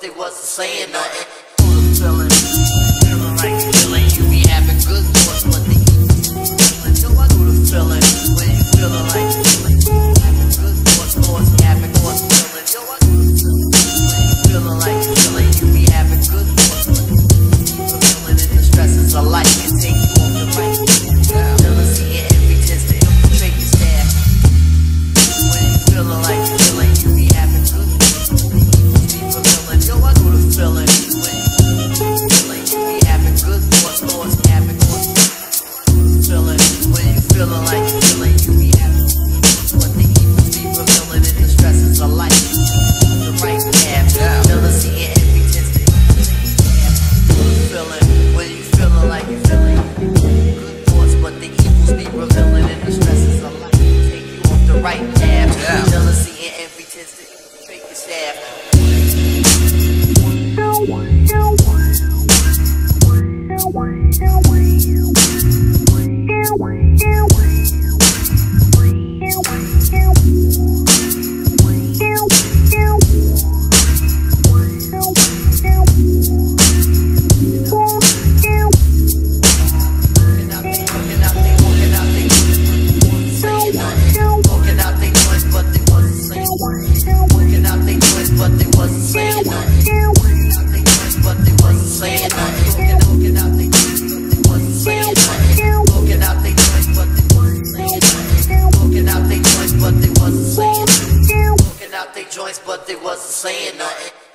They wasn't saying nothing. out they joints, but they wasn't saying nothing.